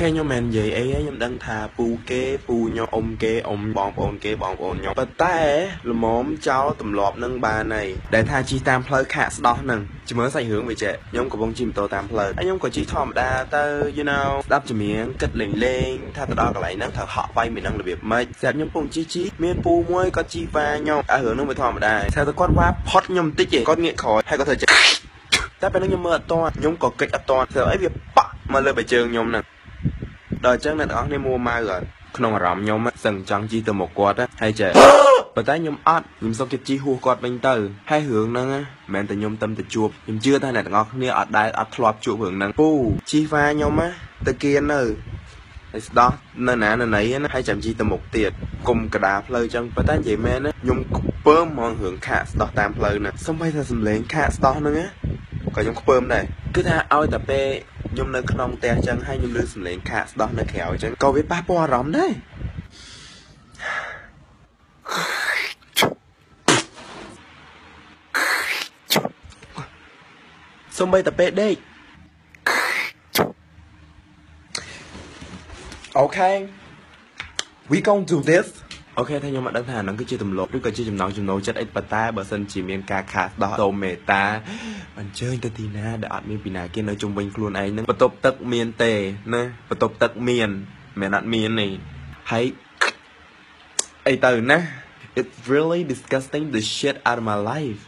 ខេខ្ញុំមិននិយាយអីទេខ្ញុំដឹងថាពូគេពូខ្ញុំអ៊ំគេអ៊ំបងប្អូនគេបងប្អូនខ្ញុំប៉ុន្តែល្មមចោលទម្លាប់នឹងបានហើយដែលថាជិះតាមផ្លូវខាក់ស្ដោះនឹងជំរឿសាច់រឿងវាចេះខ្ញុំកំពុងជិះម៉ូតូតាមផ្លូវហើយខ្ញុំក៏ជិះធម្មតាទៅ you know ស្ដាប់ចម្រៀងគិតលេងលេងថាទៅដល់កន្លែងហ្នឹងត្រូវហក់វាយមាននឹងរបៀបម៉េចស្រាប់ខ្ញុំពងជិះជិះមានពូមួយគាត់ជិះវ៉ាខ្ញុំអារឿងហ្នឹងវាធម្មតាថាទៅគាត់វ៉ាផុតខ្ញុំបន្តិចទេគាត់ងាកក្រោយហើយគាត់ធ្វើចេះតែពេលហ្នឹងខ្ញុំមើលអត់តខ្ញុំក៏កិច្ចអត់តធ្វើអីវាប៉ក់មកលើបែជើងខ្ញុំហ្នឹង ដល់អញ្ចឹងអ្នកទាំងអស់គ្នាមួម៉ៅអត់ក្នុងអារម្មណ៍ខ្ញុំសឹងចង់ជីទៅមកគាត់ហើយចេះប៉ុន្តែខ្ញុំអត់ខ្ញុំសុកចិត្តជីហួសគាត់វិញទៅហើយរឿងហ្នឹងមិនមែនតែខ្ញុំទៅទៅជួបខ្ញុំជឿថាអ្នកទាំងអស់គ្នាអត់ដែលអត់ធ្លាប់ជួបរឿងហ្នឹងពូជីវ៉ាខ្ញុំណាទៅគៀននៅហើយស្ដោះនៅណានៅណីណាហើយចាំជីទៅមុខទៀតគុំកដាផ្លូវចឹងប៉ុន្តែនិយាយមែនណាខ្ញុំខ្ពើមហ្មងរឿងខាក់ស្ដោះតាមផ្លូវហ្នឹងសំបីថាសំលេងខាក់ស្ដោះហ្នឹងណាក៏ខ្ញុំខ្ពើមដែរគឺថាឲ្យតែពេល ខ្ញុំនៅក្នុងផ្ទះចឹងហើយខ្ញុំឮសំឡេងខាកស្ដោះនៅក្រៅចឹងក៏វាប៉ះពាល់អារម្មណ៍ដែរសំបីតែពេលដេកអូខេ we gon do this OK ថាខ្ញុំអត់ដឹងថាហ្នឹងគឺជាទម្លាប់ឬក៏ជាចំណងចំណូលចិត្តអីប៉ុន្តែបើសិនជាមានការខាកស្ដោះសូមមេត្តាអញ្ជើញទៅទីណាដែលអត់មានពីណាគេនៅជុំវិញខ្លួនឯងហ្នឹងបន្ទប់ទឹកមានទេណាបន្ទប់ទឹកមានមិនអត់មានទេហើយអីទៅណា It's really disgusting the shit out of my life